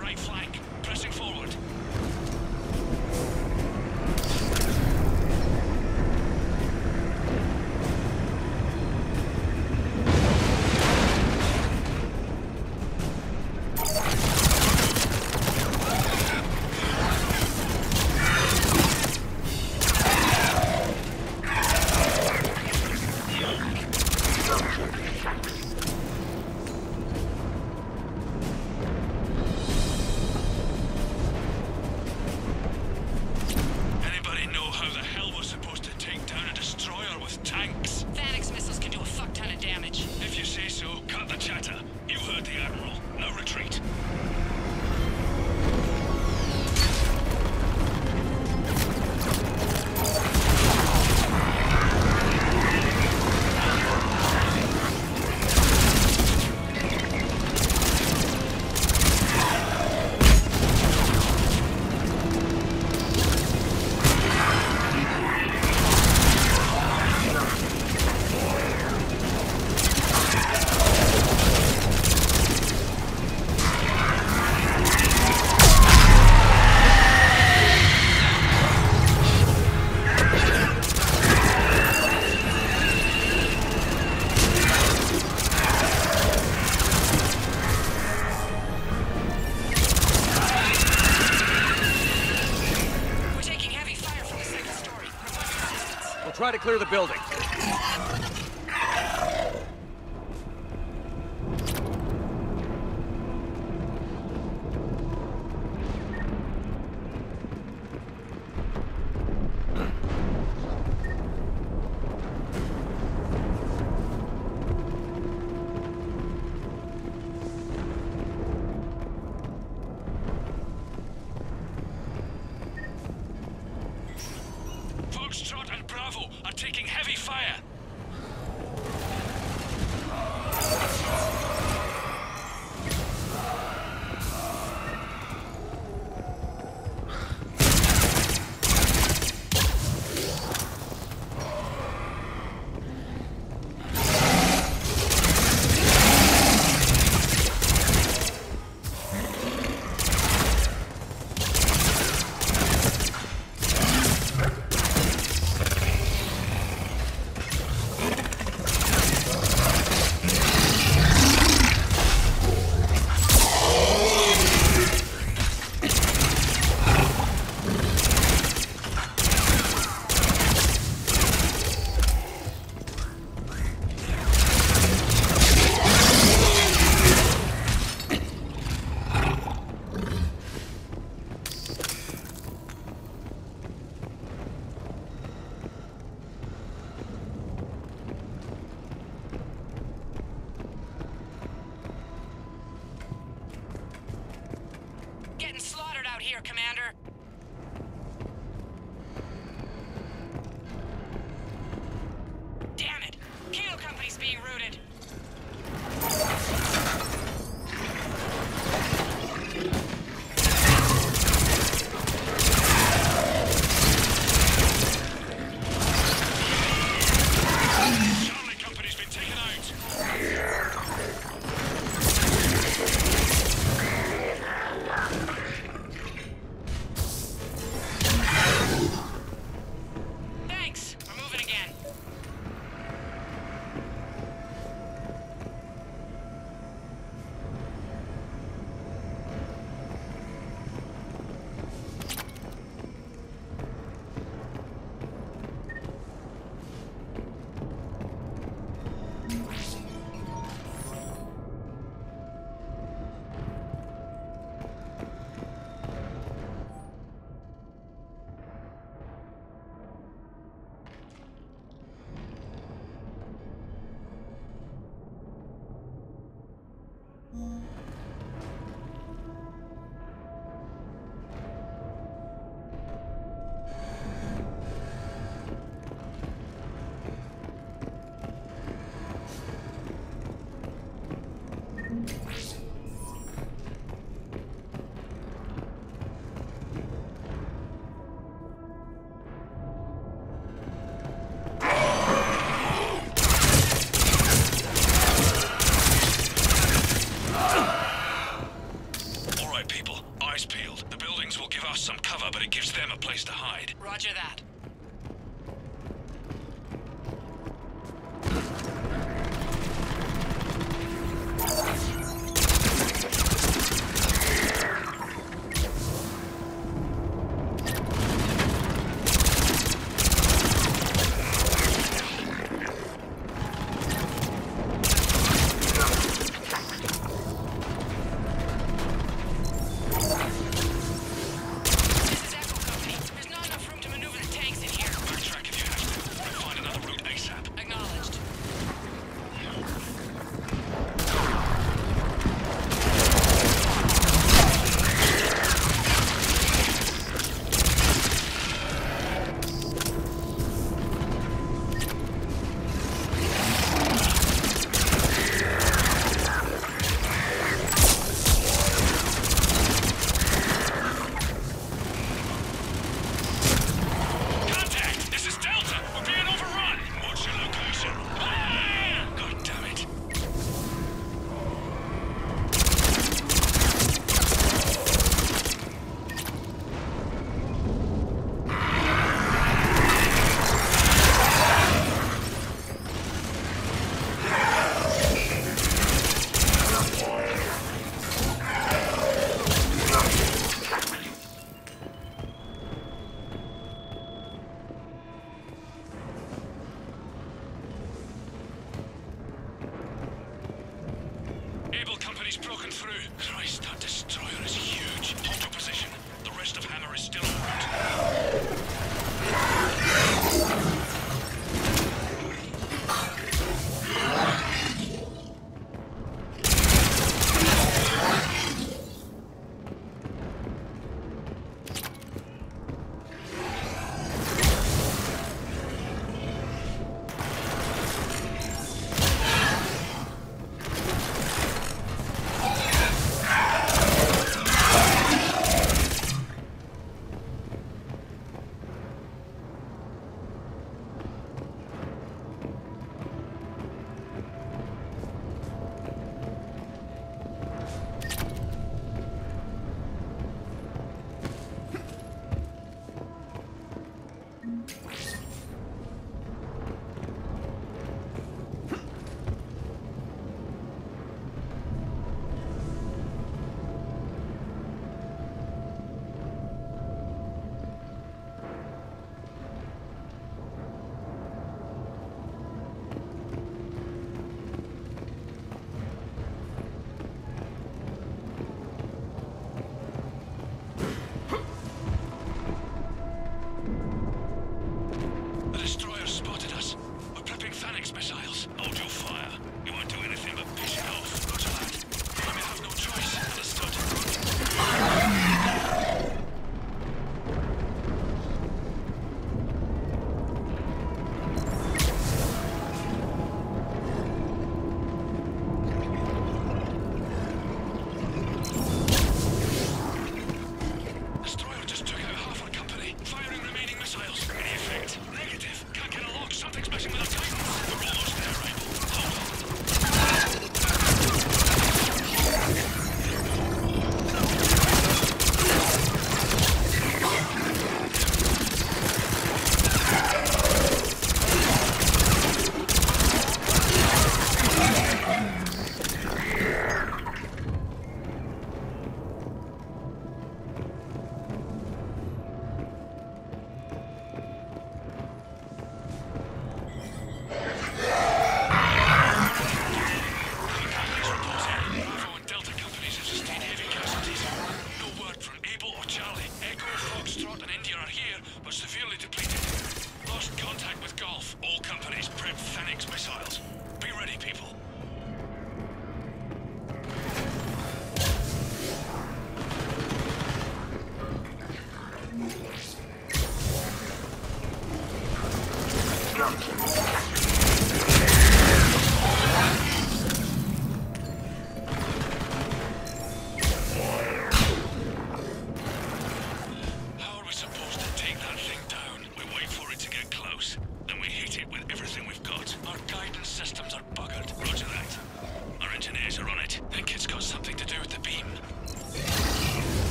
right flank. Pressing forward. Try to clear the building.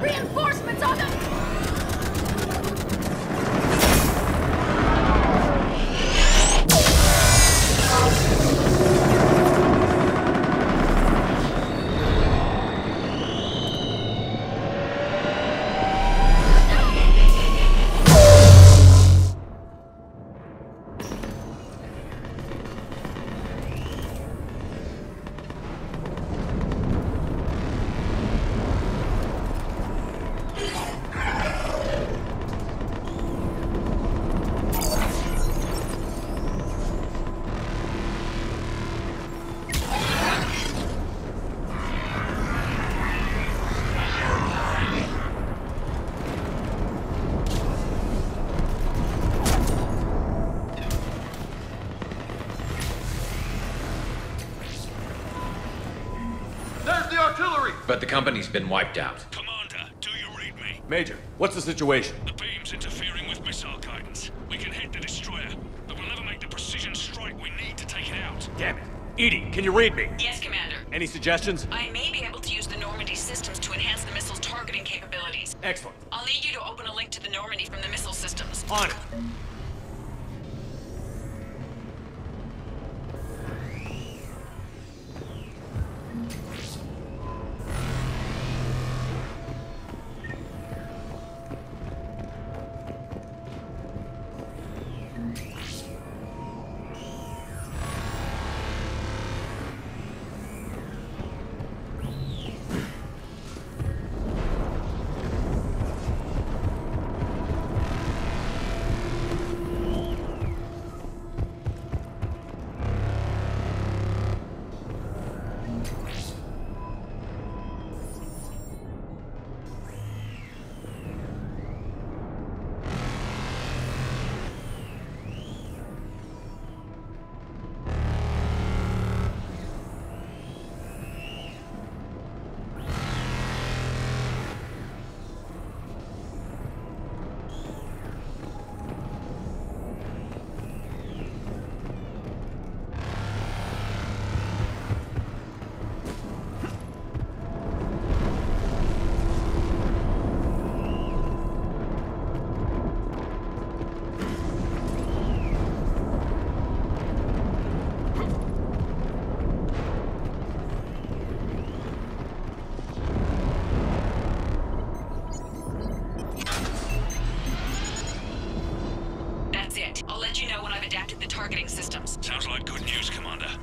We But the company's been wiped out. Commander, do you read me? Major, what's the situation? The beam's interfering with missile guidance. We can hit the destroyer, but we'll never make the precision strike we need to take it out. Damn it. EDI, can you read me? Yes, Commander. Any suggestions? I may be able to use the Normandy systems to enhance the missile's targeting capabilities. Excellent. I'll need you to open a link to the Normandy from the missile systems. On it.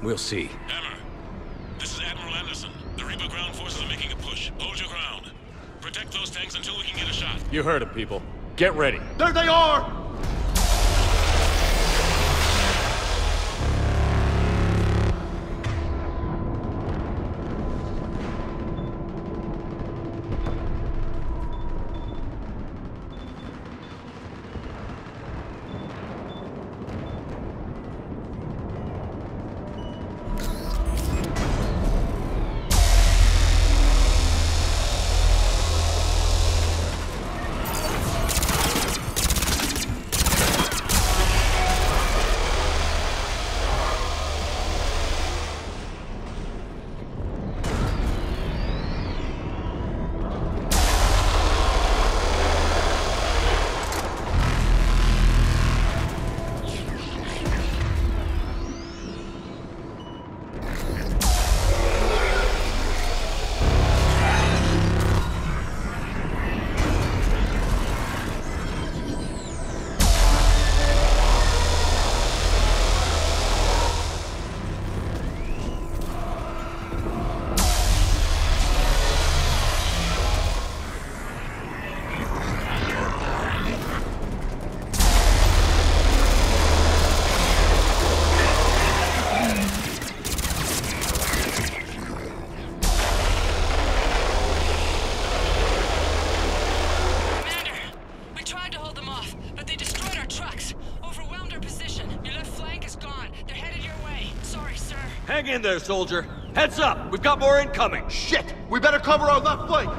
We'll see. Hammer, this is Admiral Anderson. The Reaper ground forces are making a push. Hold your ground. Protect those tanks until we can get a shot. You heard him, people. Get ready. There they are! In there, soldier. Heads up! We've got more incoming! Shit! We better cover our left flank!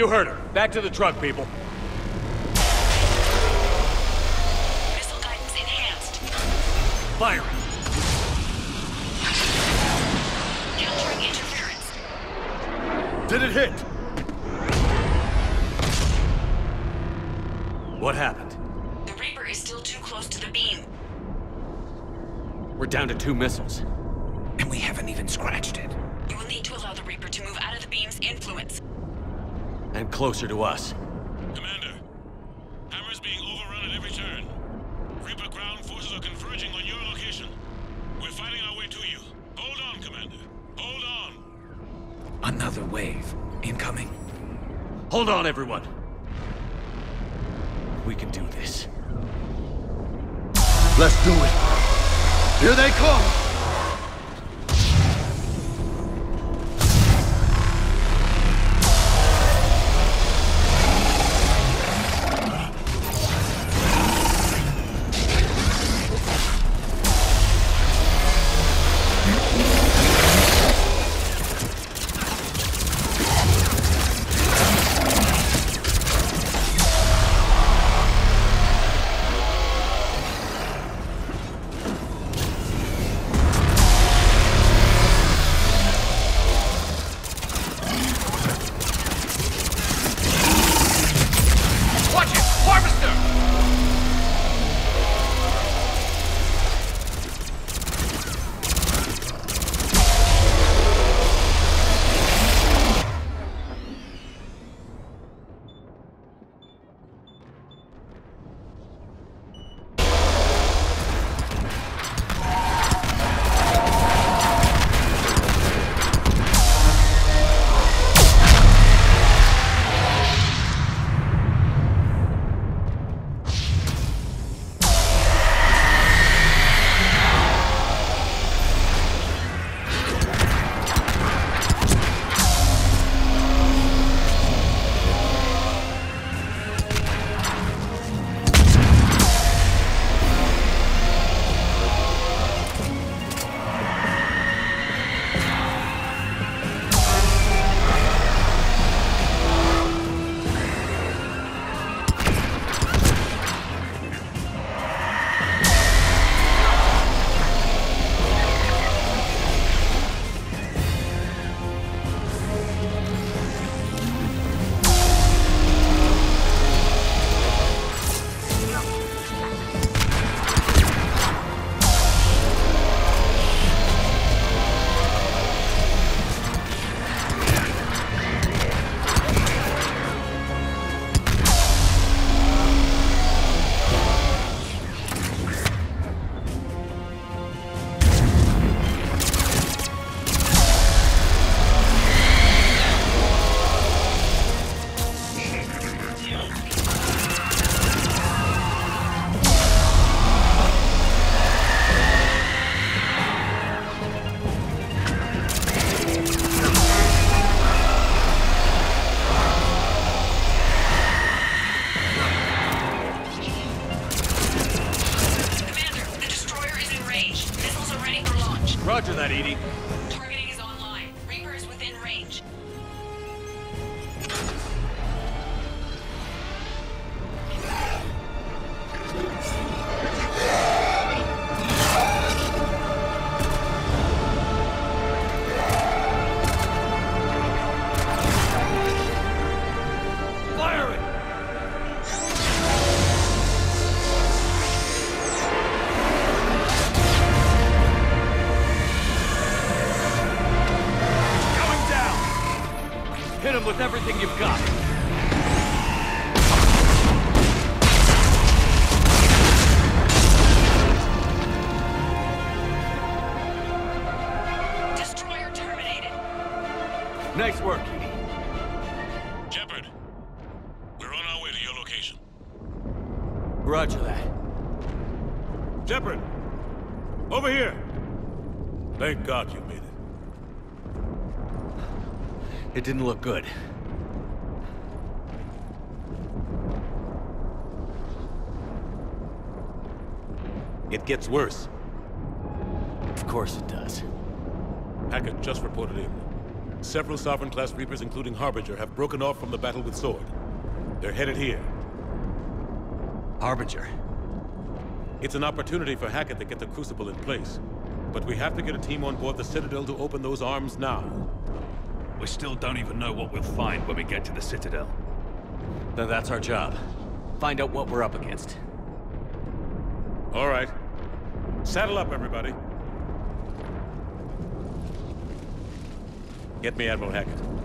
You heard her. Back to the truck, people. Missile guidance enhanced. Firing. Countering interference. Did it hit? What happened? The Reaper is still too close to the beam. We're down to two missiles. To us. Commander, Hammer's being overrun at every turn. Reaper ground forces are converging on your location. We're fighting our way to you. Hold on, Commander. Hold on. Another wave. Incoming. Hold on, everyone. We can do this. Let's do it. Here they come! With everything you've got. Destroyer terminated. Nice work, EDI. Shepard, we're on our way to your location. Roger that. Shepard! Over here! Thank God you made it. It didn't look good. It gets worse. Of course it does. Hackett just reported in. Several Sovereign-class Reapers, including Harbinger, have broken off from the battle with Sword. They're headed here. Harbinger. It's an opportunity for Hackett to get the Crucible in place. But we have to get a team on board the Citadel to open those arms now. We still don't even know what we'll find when we get to the Citadel. Then that's our job. Find out what we're up against. All right. Saddle up, everybody. Get me Admiral Hackett.